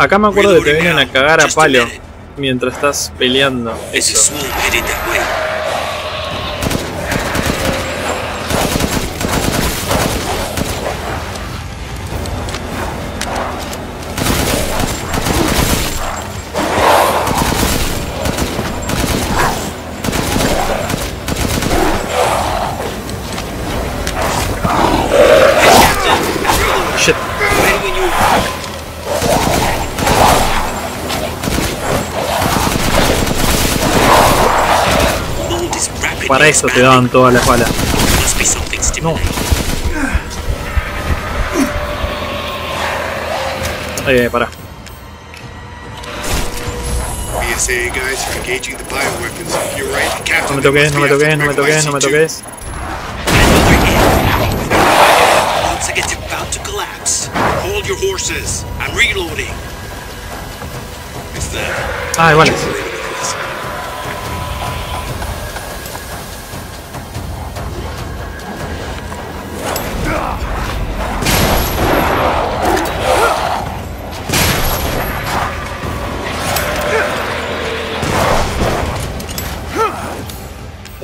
Acá me acuerdo que te vienen a cagar a palo mientras estás peleando. Eso. Para eso te daban todas las balas. No. Eh, para. No me toques, no me toques, no me toques, no me toques. Ah, vale.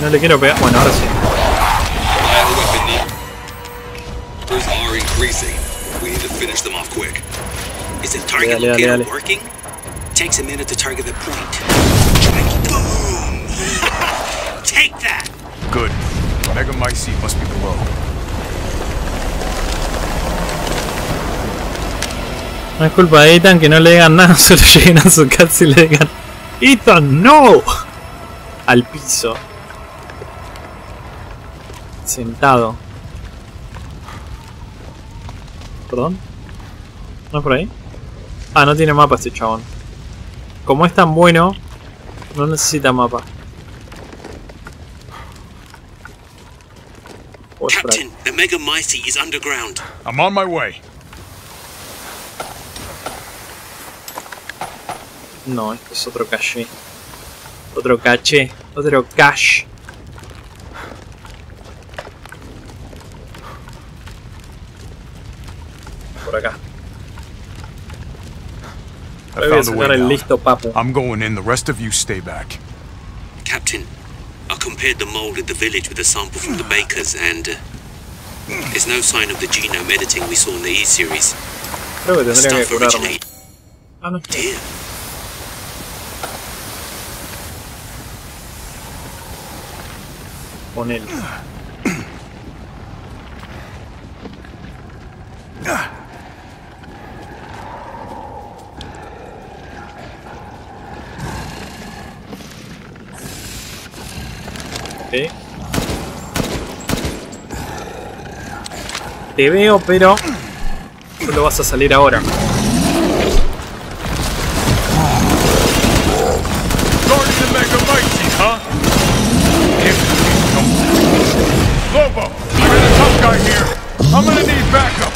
No le quiero pegar. Bueno, ahora sí. dale, dale, working? Takes a minute to target the point. Boom! Take that! Good. Mega Mycete must be below. No es culpa de Ethan que no le digan nada, solo lleguen a su casa y le digan ¡Ethan, no! Al piso. Sentado. ¿Perdón? ¿No es por ahí? Ah, no tiene mapa este chabón. Como es tan bueno, no necesita mapa. Captain, the Mega Mycete is underground. I'm on my way. No, esto es otro caché. Otro caché. Otro cache. Acá. Ahora voy a sacar el listo papo. I'm going in, the rest of you stay back. Captain, I compared the mold at the village with a sample from the bakers and uh, there's no sign of the genome editing we saw in the E-series. Creo que tendría que curarme. Ah, no. Dear. con él. Te veo, pero solo vas a salir ahora. Lobo, I got a tough guy here. I'm gonna need backup.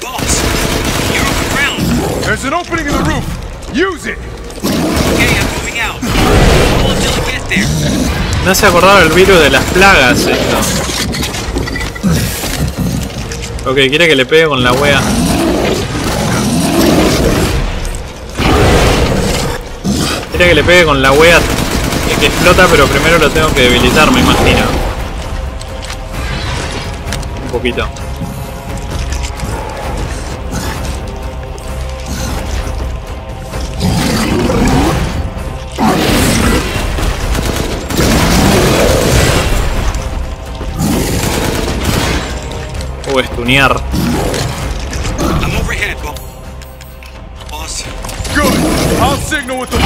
Boss, you're on the ground. There's an opening in the roof. Use it. Okay, I'm moving out. Hold until I get there. No se acordaba el virus de las plagas esto. Ok, quiere que le pegue con la wea. Quiere que le pegue con la wea que explota, pero primero lo tengo que debilitar, me imagino poquito. O estunear. Good. I'll signal with the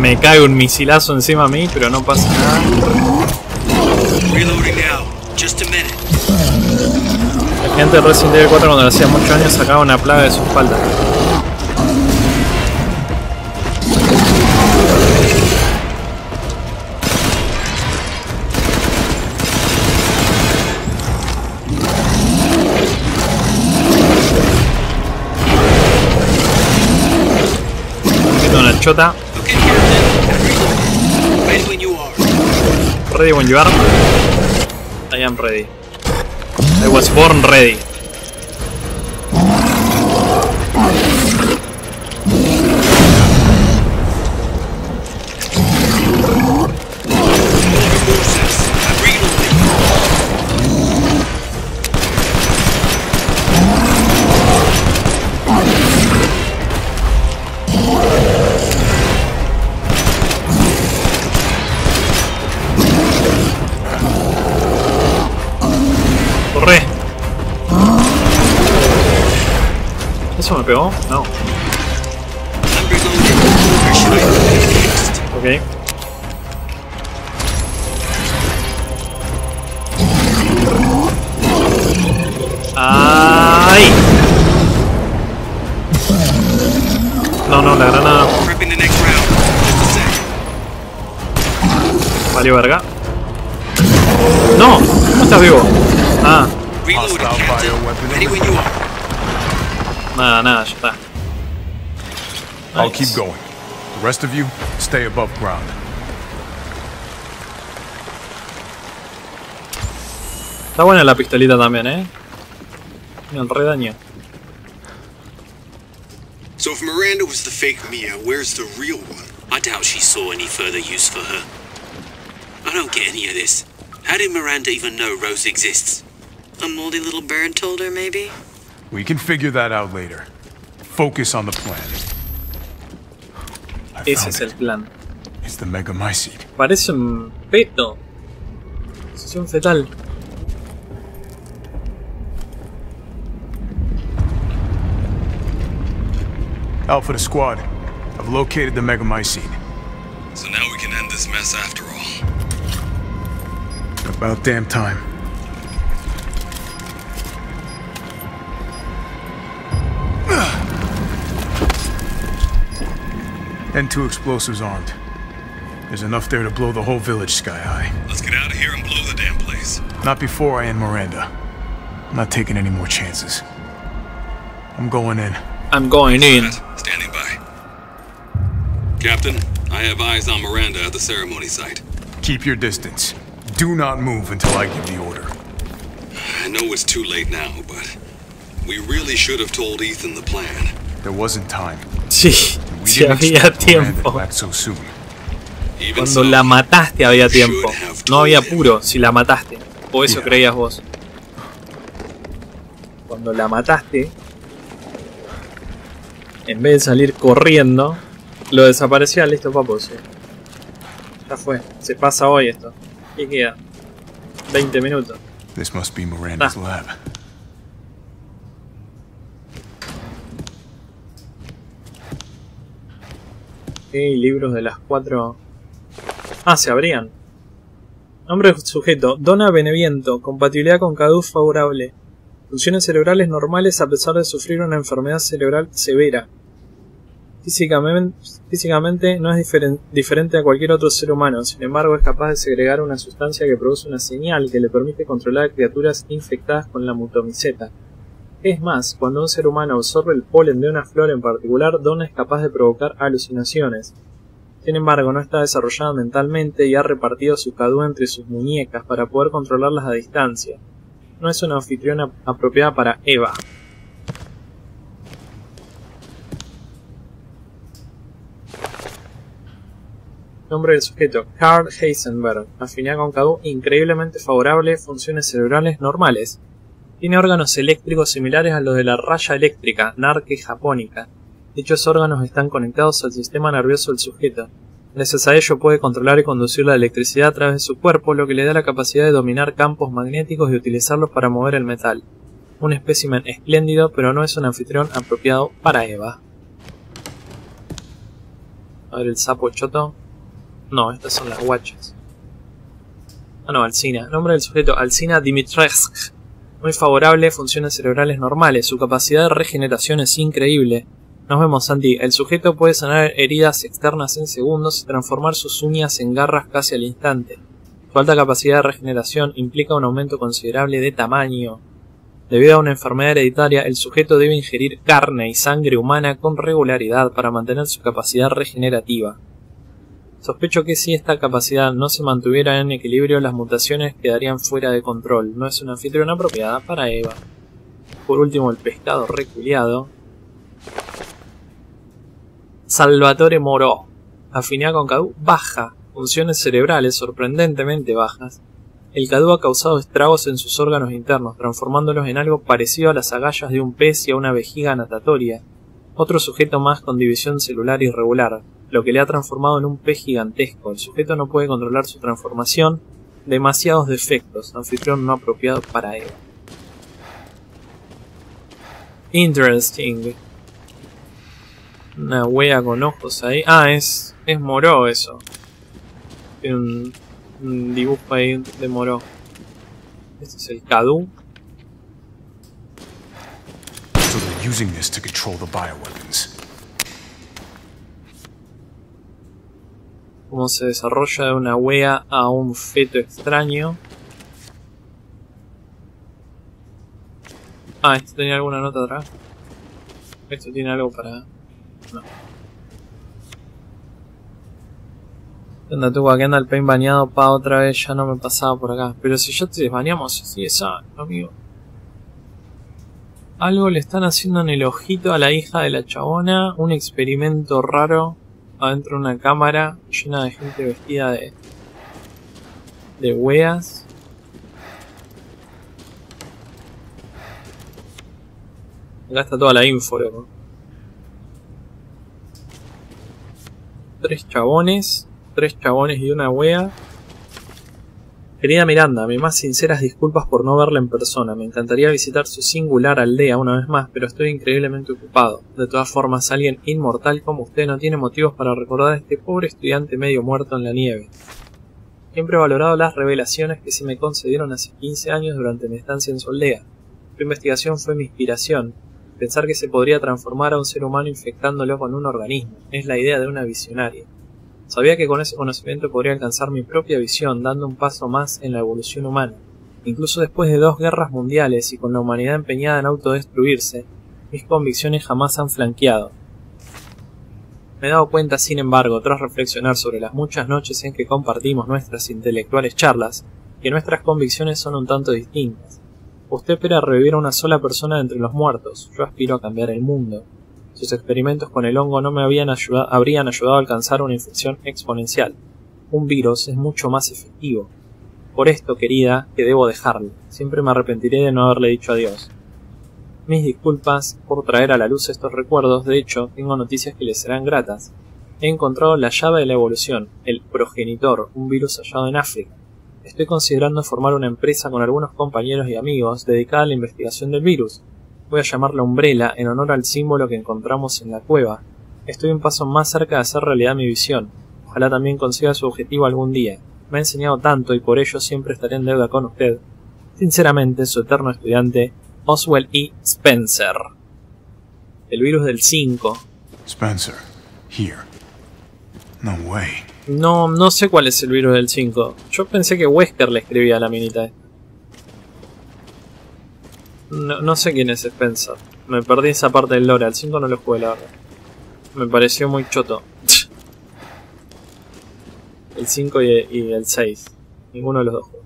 Me cae un misilazo encima a mí, pero no pasa nada. Reloading now. Just a minute. Gente de Resident Evil 4 cuando hacía muchos años sacaba una plaga de su espalda. Chota. Ready when you are. I am ready. I was born ready. Me pegó? No. Ok. ¡Ay! No, no, la granada. Valió verga. ¡No! ¿Cómo estás vivo? Ah. Nada, nada, ya está. I'll keep going. The rest of you, stay above ground. Está buena la pistolita también, ¿eh? Me daño. So if Miranda was the fake Mia, where's the real one? I doubt she saw any further use for her. I don't get any of this. How did Miranda even know Rose exists? A moldy little bird told her, maybe? We can figure that out later. Focus on the plan. Ese es el plan. It's the Megamycete. Parece un peto. Posición fetal. Alpha to squad. I've located the Megamycete. So now we can end this mess after all. About damn time. And two explosives armed. There's enough there to blow the whole village sky high. Let's get out of here and blow the damn place. Not before I end Miranda. I'm not taking any more chances. I'm going in. I'm going in. Standing by. Captain, I have eyes on Miranda at the ceremony site. Keep your distance. Do not move until I give the order. I know it's too late now, but we really should have told Ethan the plan. There wasn't time. Sí. Si había tiempo. Cuando la mataste había tiempo. No había apuro si la mataste. O eso creías vos. Cuando la mataste, en vez de salir corriendo, lo desaparecía. Listo, papo, sí. Ya fue. Se pasa hoy esto. ¿Qué queda? 20 minutos. This must be Miranda's ah. Libros de las cuatro... Ah, se abrían. Nombre sujeto. Dona Beneviento. Compatibilidad con CADUS favorable. Funciones cerebrales normales a pesar de sufrir una enfermedad cerebral severa. Físicamente, físicamente no es diferente a cualquier otro ser humano, sin embargo es capaz de segregar una sustancia que produce una señal que le permite controlar a criaturas infectadas con la mutomiceta. Es más, cuando un ser humano absorbe el polen de una flor en particular, Donna es capaz de provocar alucinaciones. Sin embargo, no está desarrollada mentalmente y ha repartido su cadú entre sus muñecas para poder controlarlas a distancia. No es una anfitriona apropiada para Eva. Nombre del sujeto, Carl Heisenberg. Afinidad con cadú increíblemente favorable, funciones cerebrales normales. Tiene órganos eléctricos similares a los de la raya eléctrica, narque japónica. Dichos órganos están conectados al sistema nervioso del sujeto. Gracias a ello puede controlar y conducir la electricidad a través de su cuerpo, lo que le da la capacidad de dominar campos magnéticos y utilizarlos para mover el metal. Un espécimen espléndido, pero no es un anfitrión apropiado para Eva. A ver el sapo choto. No, estas son las guachas. Ah no, Alcina. Nombre del sujeto, Alcina Dimitrescu Muy favorable, funciones cerebrales normales. Su capacidad de regeneración es increíble. Nos vemos, Santi. El sujeto puede sanar heridas externas en segundos y transformar sus uñas en garras casi al instante. Su alta capacidad de regeneración implica un aumento considerable de tamaño. Debido a una enfermedad hereditaria, el sujeto debe ingerir carne y sangre humana con regularidad para mantener su capacidad regenerativa. Sospecho que si esta capacidad no se mantuviera en equilibrio, las mutaciones quedarían fuera de control. No es una anfitriona apropiada para Eva. Por último, el pescado reculiado. Salvatore Moró. Afinidad con Cadu baja. Funciones cerebrales sorprendentemente bajas. El Cadu ha causado estragos en sus órganos internos, transformándolos en algo parecido a las agallas de un pez y a una vejiga natatoria. Otro sujeto más con división celular irregular lo que le ha transformado en un pez gigantesco. El sujeto no puede controlar su transformación. Demasiados defectos. Anfitrión no apropiado para él. Interesting. Una wea con ojos ahí. Ah, es, es Moró eso. Un dibujo ahí de Moró. Este es el Cadu. So they're using this to control the bioweapons. Cómo se desarrolla de una wea a un feto extraño. Ah, esto tenía alguna nota atrás. Esto tiene algo para... No. ¿Qué onda tú? Aquí anda el pain bañado pa otra vez, ya no me pasaba por acá. Pero si ya te desbañamos, sí, esa, amigo. Algo le están haciendo en el ojito a la hija de la chabona, un experimento raro adentro de una cámara llena de gente vestida de de weas. Acá está toda la info. Tres chabones, tres chabones y una wea Querida Miranda, mis más sinceras disculpas por no verla en persona. Me encantaría visitar su singular aldea una vez más, pero estoy increíblemente ocupado. De todas formas, alguien inmortal como usted no tiene motivos para recordar a este pobre estudiante medio muerto en la nieve. Siempre he valorado las revelaciones que se me concedieron hace 15 años durante mi estancia en su aldea. Su investigación fue mi inspiración. Pensar que se podría transformar a un ser humano infectándolo con un organismo es la idea de una visionaria. Sabía que con ese conocimiento podría alcanzar mi propia visión, dando un paso más en la evolución humana. Incluso después de dos guerras mundiales y con la humanidad empeñada en autodestruirse, mis convicciones jamás han flanqueado. Me he dado cuenta, sin embargo, tras reflexionar sobre las muchas noches en que compartimos nuestras intelectuales charlas, que nuestras convicciones son un tanto distintas. Usted espera revivir a una sola persona entre los muertos, yo aspiro a cambiar el mundo. Sus experimentos con el hongo no me habían habrían ayudado a alcanzar una infección exponencial. Un virus es mucho más efectivo. Por esto, querida, que debo dejarle. Siempre me arrepentiré de no haberle dicho adiós. Mis disculpas por traer a la luz estos recuerdos, de hecho, tengo noticias que les serán gratas. He encontrado la llave de la evolución, el progenitor, un virus hallado en África. Estoy considerando formar una empresa con algunos compañeros y amigos dedicada a la investigación del virus, Voy a llamarla Umbrella en honor al símbolo que encontramos en la cueva. Estoy un paso más cerca de hacer realidad mi visión. Ojalá también consiga su objetivo algún día. Me ha enseñado tanto y por ello siempre estaré en deuda con usted. Sinceramente, su eterno estudiante, Oswell E. Spencer. El virus del 5. Spencer, here. No way. No, no sé cuál es el virus del 5. Yo pensé que Wesker le escribía a la minita no, sé quién es Spencer. Me perdí esa parte del lore. Al 5 no lo jugué, la verdad. Me pareció muy choto. el 5 y, el 6. Ninguno de los dos juegos.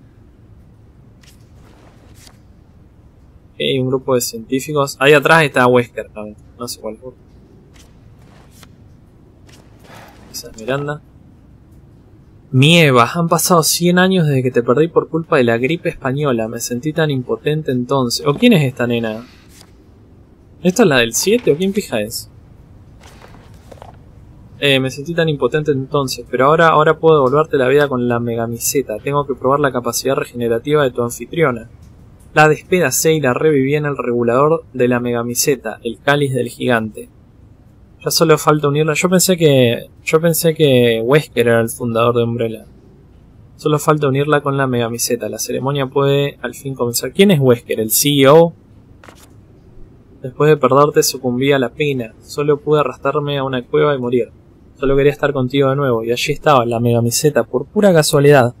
Hay un grupo de científicos. Ahí atrás está Wesker también. No sé cuál es. Esa es Miranda. Mieva, han pasado 100 años desde que te perdí por culpa de la gripe española. Me sentí tan impotente entonces. ¿O quién es esta nena? ¿Esta es la del 7 o quién fija es? Eh, me sentí tan impotente entonces, pero ahora, ahora puedo devolverte la vida con la megamiseta. Tengo que probar la capacidad regenerativa de tu anfitriona. La despedacé y la reviví en el regulador de la megamiseta, el cáliz del gigante. Ya solo falta unirla. Yo pensé que. Yo pensé que Wesker era el fundador de Umbrella. Solo falta unirla con la megamiseta. La ceremonia puede al fin comenzar. ¿Quién es Wesker? ¿El CEO? Después de perderte sucumbí a la pena. Solo pude arrastrarme a una cueva y morir. Solo quería estar contigo de nuevo. Y allí estaba, la megamiseta, por pura casualidad.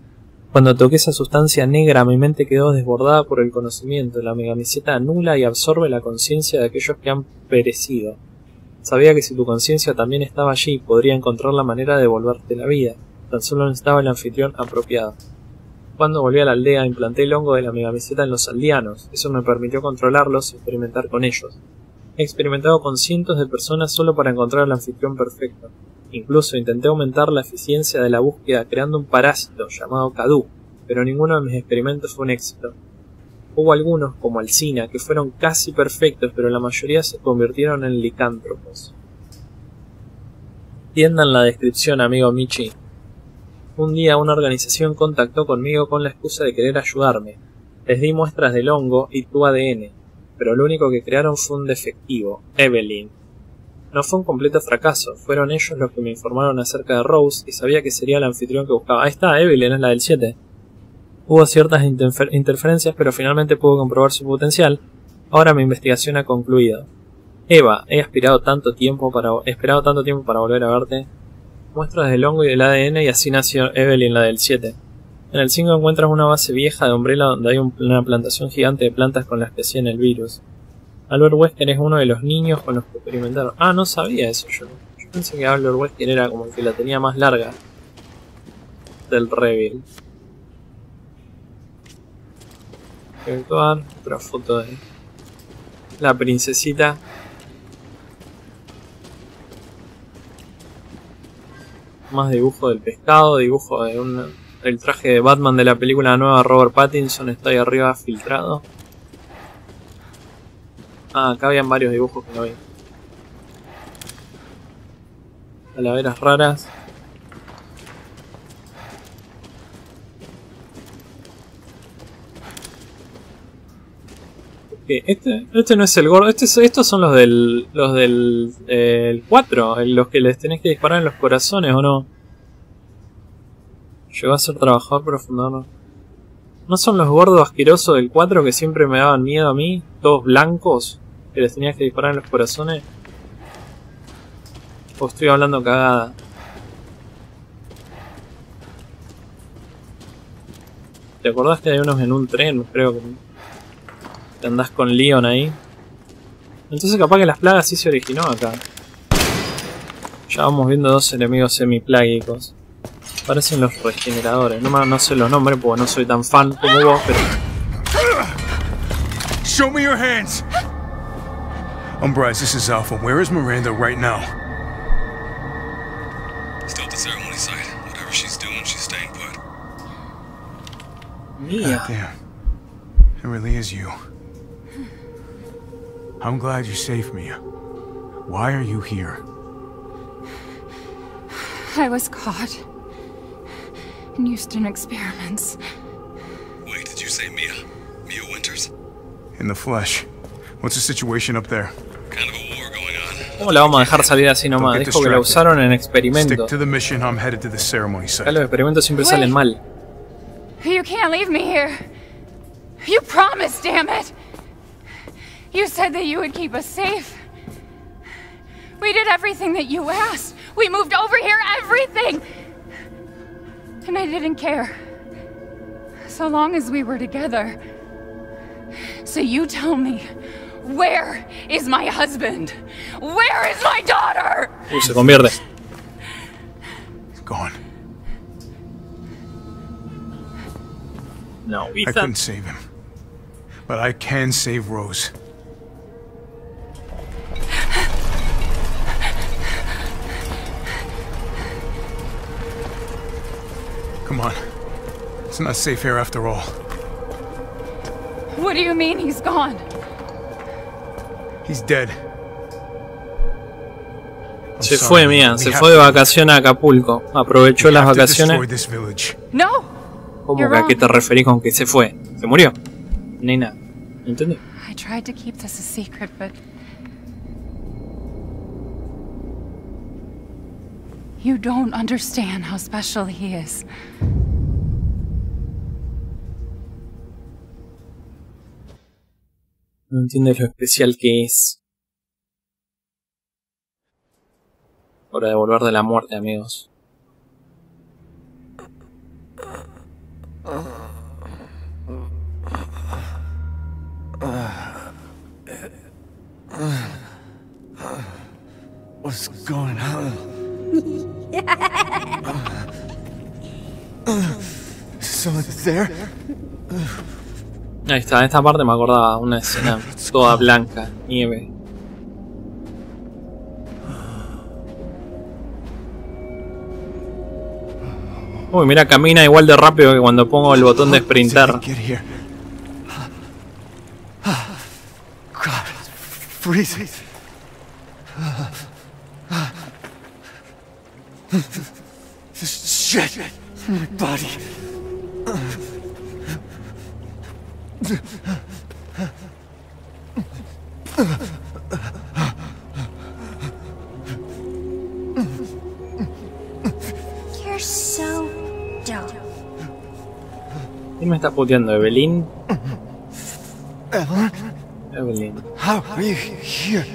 Cuando toqué esa sustancia negra mi mente quedó desbordada por el conocimiento. La megamiseta anula y absorbe la conciencia de aquellos que han perecido. Sabía que si tu conciencia también estaba allí, podría encontrar la manera de devolverte la vida. Tan solo necesitaba el anfitrión apropiado. Cuando volví a la aldea, implanté el hongo de la megamiseta en los aldeanos. Eso me permitió controlarlos y experimentar con ellos. He experimentado con cientos de personas solo para encontrar el anfitrión perfecto. Incluso intenté aumentar la eficiencia de la búsqueda creando un parásito llamado Kadu, pero ninguno de mis experimentos fue un éxito. Hubo algunos, como Alcina, que fueron casi perfectos, pero la mayoría se convirtieron en licántropos. Tiendan la descripción, amigo Michi. Un día una organización contactó conmigo con la excusa de querer ayudarme. Les di muestras del hongo y tu ADN, pero lo único que crearon fue un defectivo, Evelyn. No fue un completo fracaso, fueron ellos los que me informaron acerca de Rose y sabía que sería el anfitrión que buscaba. Ahí está, Evelyn es la del 7. Hubo ciertas interferencias, pero finalmente pude comprobar su potencial. Ahora mi investigación ha concluido. Eva, he aspirado tanto tiempo para, esperado tanto tiempo para volver a verte muestras del hongo y del ADN y así nació Evelyn, la del 7. En el 5 encuentras una base vieja de Umbrella donde hay una plantación gigante de plantas con la que en el virus. Albert Wesker es uno de los niños con los que experimentaron. Ah, no sabía eso yo. Yo pensé que Albert Wesker era como el que la tenía más larga del Otra foto de la princesita más dibujo del pescado, dibujo de un, el traje de Batman de la película nueva Robert Pattinson está ahí arriba filtrado. Ah, acá habían varios dibujos que no vi. Calaveras raras. Este, este no es el gordo, este, estos son los del, los del el 4, los que les tenés que disparar en los corazones, ¿o no? Llegó a ser trabajador profundo, ¿no? son los gordos asquerosos del 4 que siempre me daban miedo a mí? Todos blancos, que les tenías que disparar en los corazones. ¿O estoy hablando cagada? ¿Te acordás que hay unos en un tren? Creo que andás con Leon ahí. Entonces capaz que las plagas sí se originó acá. Ya vamos viendo dos enemigos semiplágicos. Parecen los regeneradores. No, no sé los nombres porque no soy tan fan como vos, pero... Show me your hands. Umbrise, this is Alpha. Where is Miranda right now? Still at the ceremony site. Whatever she's doing, she's staying put. Mia. damn. It really is you. I'm glad you saved me. Why are you here? I was caught in Houston experiments. Wait, did you say Mia? Mia Winters? In the flesh. What's the situation up there? Kind of a war going on. ¿Cómo la vamos a dejar salir así nomás? Dijo que la usaron en experimentos. Stick to the mission. I'm headed to the ceremony site. Acá los experimentos siempre Wait. salen mal. You can't leave me here. You promised, damn it. You said that you would keep us safe. We did everything that you asked. We moved over here, everything! And I didn't care. So long as we were together. So you tell me, where is my husband? Where is my daughter? Uy, se convierte. He's gone. No, Ethan. I couldn't save him. But I can save Rose. Come on. It's not safe here after all. What do you mean he's gone? He's dead. Se fue, Mía. Se fue de vacaciones a Acapulco. Aprovechó las vacaciones. No. ¿Cómo que a qué te referís con que se fue? ¿Se murió? Nena. ¿Entendés? I tried to keep this a secret, but You don't understand how special he is. No entiende lo especial que es. Hora de volver de la muerte, amigos. Ahí está, en esta parte me acordaba una escena toda blanca, nieve. Uy, mira, camina igual de rápido que cuando pongo el botón de sprintar. You're so dumb. ¿Quién me está puteando? ¿Evelyn? Evelyn? Evelyn. How are you here?